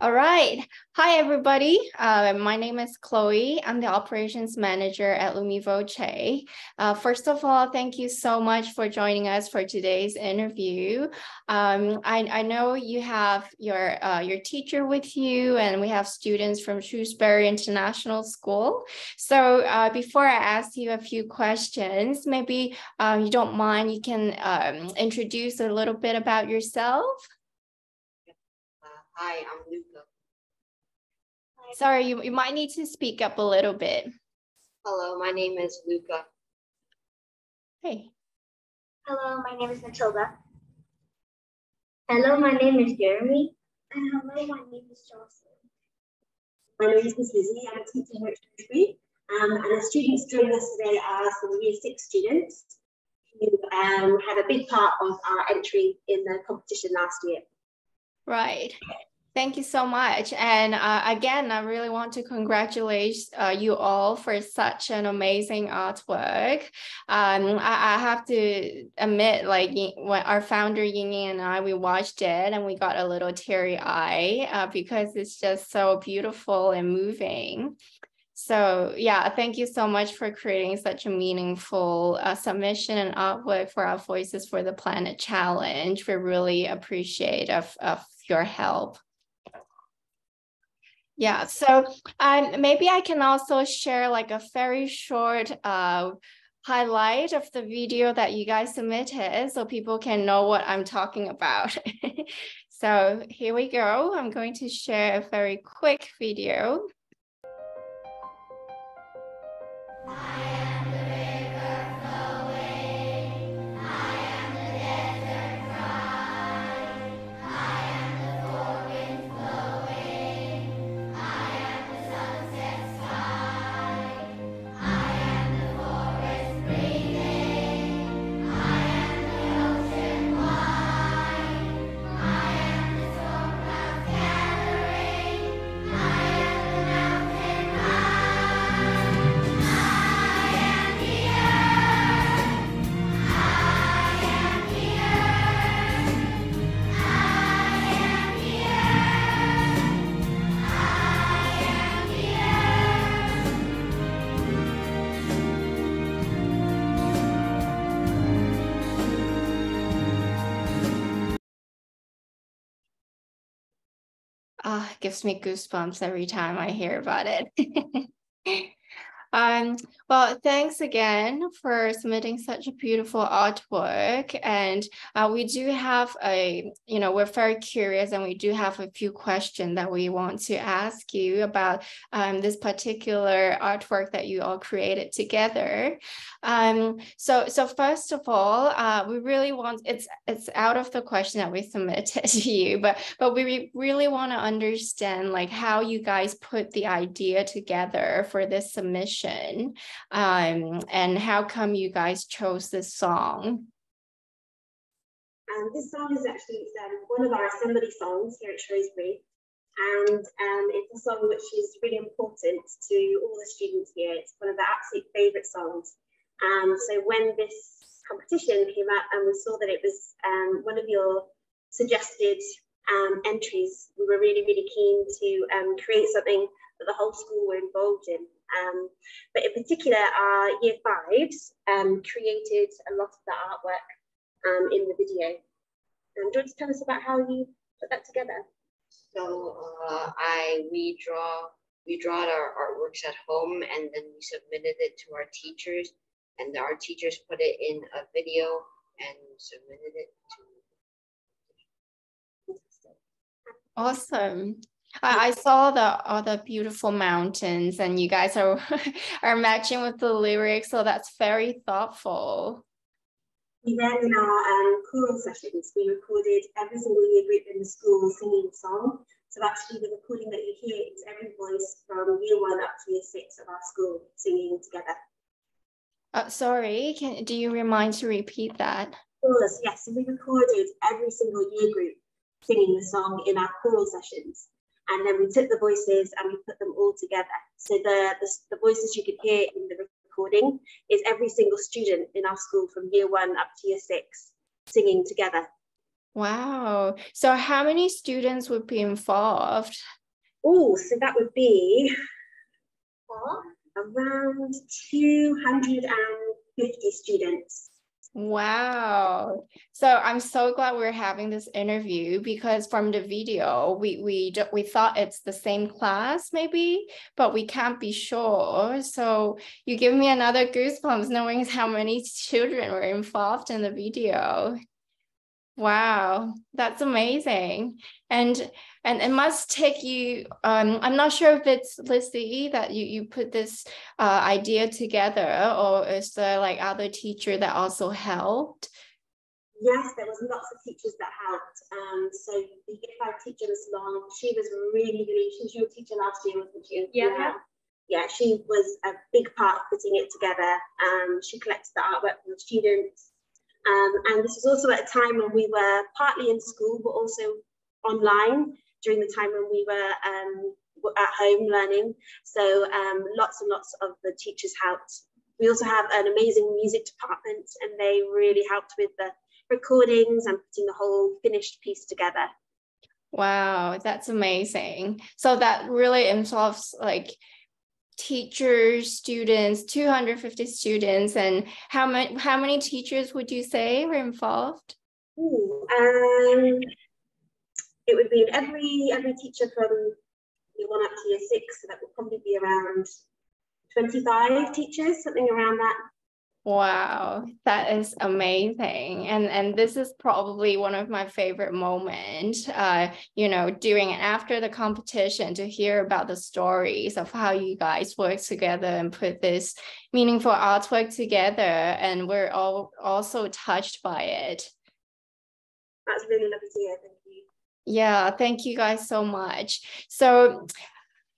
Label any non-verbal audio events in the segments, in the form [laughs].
All right. Hi, everybody. Uh, my name is Chloe. I'm the operations manager at LumiVoce. Uh, first of all, thank you so much for joining us for today's interview. Um, I, I, know you have your, uh, your teacher with you, and we have students from Shrewsbury International School. So uh, before I ask you a few questions, maybe uh, you don't mind, you can um, introduce a little bit about yourself. Hi, I'm Luca. Sorry, you, you might need to speak up a little bit. Hello, my name is Luca. Hey. Hello, my name is Matilda. Hello, my name is Jeremy. And hello, my name is Jocelyn. My name is Miss Lizzie. I'm a teacher here at Shrewsbury. Um, and the students joining us today are some year six students who um, had a big part of our entry in the competition last year. Right. Thank you so much. And uh, again, I really want to congratulate uh, you all for such an amazing artwork. Um, I, I, have to admit, like when our founder Ying and I, we watched it and we got a little teary eye uh, because it's just so beautiful and moving. So yeah, thank you so much for creating such a meaningful uh, submission and artwork for our Voices for the Planet Challenge. We really appreciate of, of your help. Yeah, so um, maybe I can also share like a very short uh, highlight of the video that you guys submitted so people can know what I'm talking about. [laughs] so here we go. I'm going to share a very quick video. Uh, gives me goosebumps every time I hear about it. [laughs] Um, well, thanks again for submitting such a beautiful artwork. And uh, we do have a, you know, we're very curious and we do have a few questions that we want to ask you about um, this particular artwork that you all created together. Um, so, so first of all, uh, we really want, it's, it's out of the question that we submitted [laughs] to you, but, but we really want to understand like how you guys put the idea together for this submission um, and how come you guys chose this song? Um, this song is actually um, one of our assembly songs here at Shrewsbury. And um, it's a song which is really important to all the students here. It's one of their absolute favourite songs. Um, so when this competition came up and we saw that it was um, one of your suggested um, entries, we were really, really keen to um, create something that the whole school were involved in. Um, but in particular, our year fives um, created a lot of the artwork um, in the video. Um, do you want to tell us about how you put that together? So uh, I we draw we draw our artworks at home and then we submitted it to our teachers and our teachers put it in a video and submitted it to Awesome. I, I saw the other beautiful mountains and you guys are [laughs] are matching with the lyrics, so that's very thoughtful. We then in our um, choral sessions, we recorded every single year group in the school singing a song. So actually the recording that you hear is every voice from year one up to year six of our school singing together. Uh, sorry, can do you remind to repeat that? Yes. So we recorded every single year group singing the song in our choral sessions and then we took the voices and we put them all together. So the, the, the voices you could hear in the recording is every single student in our school from year one up to year six singing together. Wow. So how many students would be involved? Oh, so that would be around 250 students. Wow. So I'm so glad we're having this interview because from the video, we we we thought it's the same class maybe, but we can't be sure. So you give me another goosebumps knowing how many children were involved in the video. Wow, that's amazing. And and it must take you um I'm not sure if it's Lizzie that you you put this uh, idea together or is there like other teacher that also helped? Yes, there was lots of teachers that helped. Um, so the year five teacher was long. She was really, really. She was your teacher last year, wasn't she? Yeah. Yeah, she was a big part of putting it together. Um, she collected the artwork from the students. Um, and this was also at a time when we were partly in school, but also online during the time when we were um, at home learning. So um, lots and lots of the teachers helped. We also have an amazing music department and they really helped with the recordings and putting the whole finished piece together. Wow, that's amazing. So that really involves like teachers, students, 250 students, and how many how many teachers would you say were involved? Ooh, um, it would be every every teacher from year one up to year six, so that would probably be around 25 teachers, something around that. Wow, that is amazing. And and this is probably one of my favorite moments, uh, you know, during and after the competition to hear about the stories of how you guys work together and put this meaningful artwork together. And we're all also touched by it. That's really lovely to hear. Thank you. Yeah, thank you guys so much. So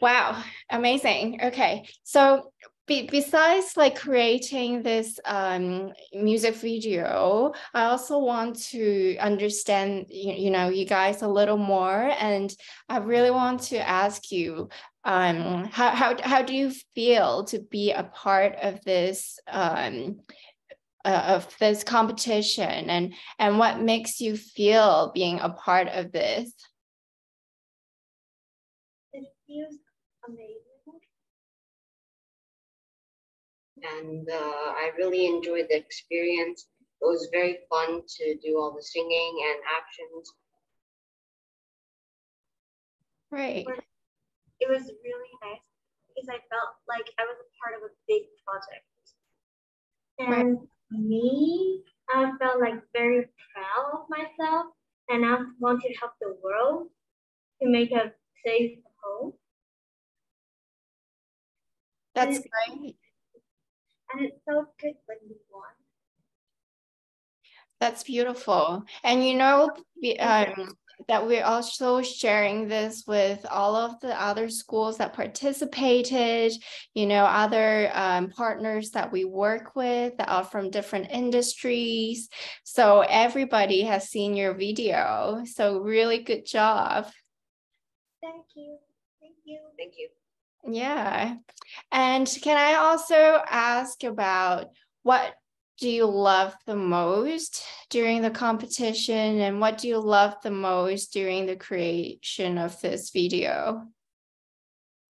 Wow, amazing. Okay, so be, besides like creating this um, music video, I also want to understand, you, you know, you guys a little more. And I really want to ask you, um, how, how, how do you feel to be a part of this um, uh, of this competition and and what makes you feel being a part of this It feels amazing. And uh, I really enjoyed the experience. It was very fun to do all the singing and actions. right It was really nice because I felt like I was a part of a big project. And me, I felt like very proud of myself and I want to help the world to make a safe home. that's great And it felt good when we won. That's beautiful. And you know um, that we're also sharing this with all of the other schools that participated, you know, other um, partners that we work with that are from different industries. So everybody has seen your video. So really good job. Thank you. Thank you. Thank you. Yeah. And can I also ask about what do you love the most during the competition and what do you love the most during the creation of this video?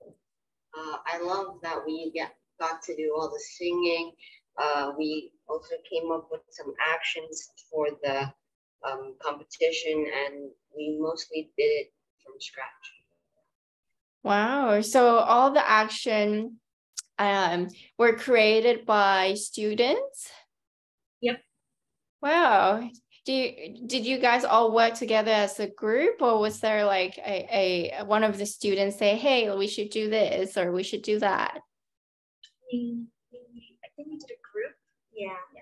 Uh, I love that we get, got to do all the singing. Uh, we also came up with some actions for the um, competition and we mostly did it from scratch. Wow. So all the action um, were created by students? Yep. Wow. Do you, did you guys all work together as a group or was there like a, a one of the students say, hey, we should do this or we should do that? We, we, I think we did a group. Yeah. Yeah.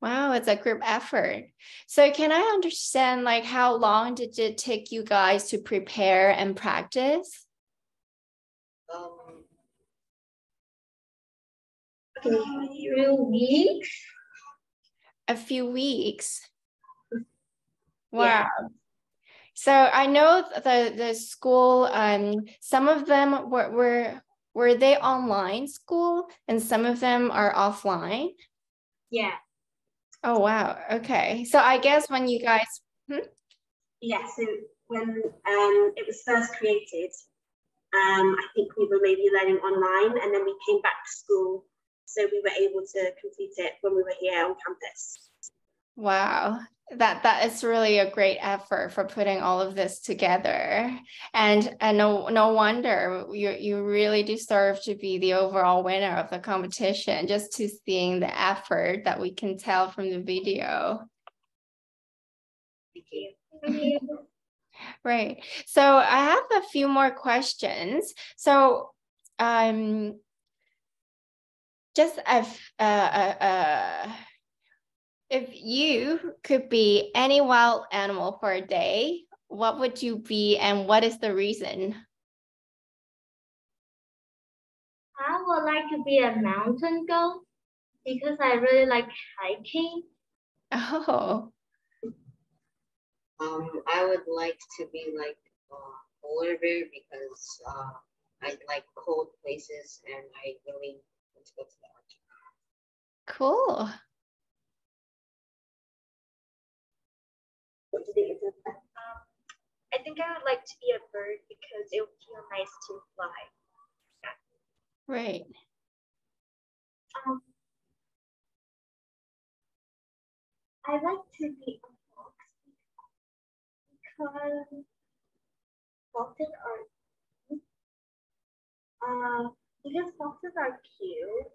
Wow, it's a group effort. So can I understand like how long did it take you guys to prepare and practice? Um, A few weeks. A few weeks. Yeah. Wow. So I know the the school um some of them were were were they online school and some of them are offline? Yeah. Oh wow. Okay. So I guess when you guys Hmm? Yeah, so when um, it was first created, um, I think we were maybe learning online and then we came back to school. So we were able to complete it when we were here on campus. Wow, that that is really a great effort for putting all of this together and and no no wonder you you really deserve to be the overall winner of the competition just to seeing the effort that we can tell from the video Thank you. Thank you. [laughs] right so i have a few more questions so um just if uh, uh, uh if you could be any wild animal for a day, what would you be and what is the reason? I would like to be a mountain goat because I really like hiking. Oh, Um, I would like to be like a polar bear because uh, I like cold places and I really want to go to the Arctic. cool. What do you think of? Um, I think I would like to be a bird because it would feel nice to fly. Right. Um, I like to be a fox because foxes are uh, because foxes are cute.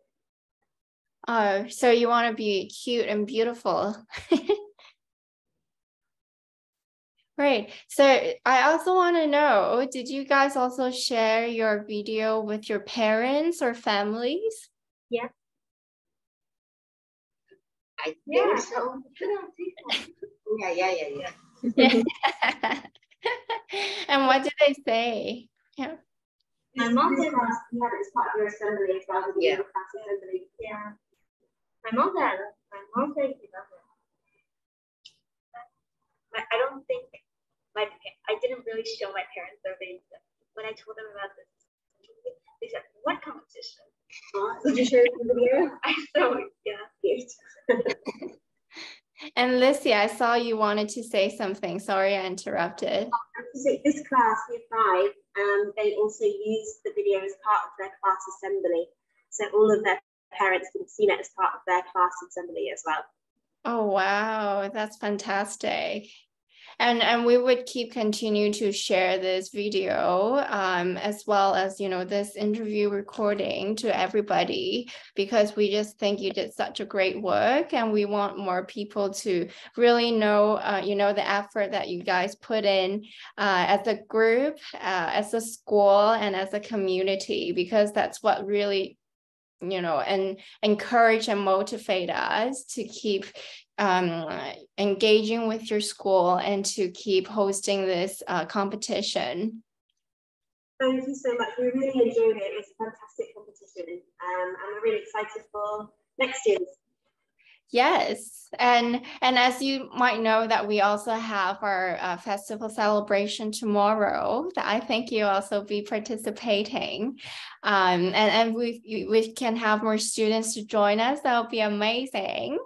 Oh, so you want to be cute and beautiful. [laughs] Right. So I also want to know, did you guys also share your video with your parents or families? I think Yeah. so. Put it on TikTok. Yeah, yeah, yeah, yeah. Yeah. [laughs] and what did they say? My mom class, you it as your assembly as well, didn't you? Yeah. Your class assembly. Yeah. my mom said, my mom said she. I, don't think my I didn't really show my parents they when I told them about this they said what competition Did you show the video? [laughs] I so yeah. [laughs] And Lizzie, I saw you wanted to say something. Sorry, I interrupted. So this class, year five, um, they also use the video as part of their class assembly. So all of their parents can see it as part of their class assembly as well. Oh, wow, that's fantastic. And and we would keep continue to share this video um, as well as you know this interview recording to everybody because we just think you did such a great work and we want more people to really know uh, you know the effort that you guys put in uh, as a group, uh, as a school, and as a community because that's what really you know and encourage and motivate us to keep um, engaging with your school and to keep hosting this uh, competition. Thank you so much. We really enjoyed it. It was a fantastic competition. Um, and we're really excited for next year's. Yes, and and as you might know that we also have our uh, festival celebration tomorrow. That I think you also be participating, um, and and we we can have more students to join us. That would be amazing.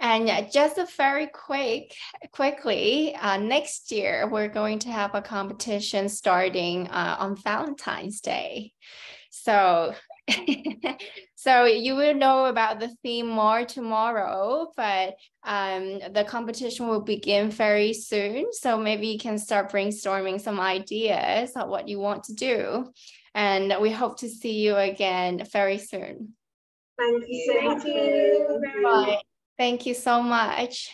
And just a very quick, quickly, uh, next year we're going to have a competition starting uh, on Valentine's Day. So, [laughs] so you will know about the theme more tomorrow, but um, the competition will begin very soon. So maybe you can start brainstorming some ideas of what you want to do. And we hope to see you again very soon. Thank you so Thank you. Bye. Thank you so much.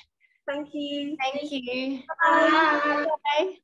Thank you. Thank you. Bye. Bye.